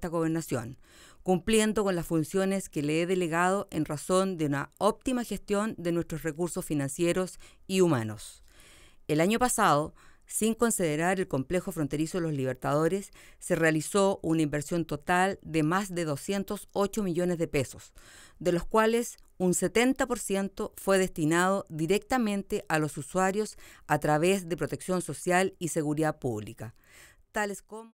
esta gobernación, cumpliendo con las funciones que le he delegado en razón de una óptima gestión de nuestros recursos financieros y humanos. El año pasado, sin considerar el complejo fronterizo de los Libertadores, se realizó una inversión total de más de 208 millones de pesos, de los cuales un 70% fue destinado directamente a los usuarios a través de protección social y seguridad pública, tales como